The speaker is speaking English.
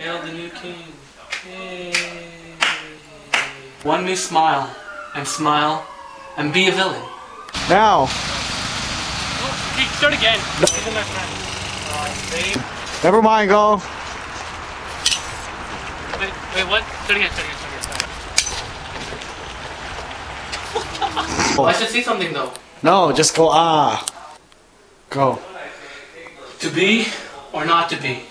Hail the new king. Yay. One new smile, and smile, and be a villain. Now. Oh, okay, start again. Uh, Never mind, go. Wait, wait, what? Start again, start again, start again. Start again. I should see something though. No, just go ah. Go. To be or not to be.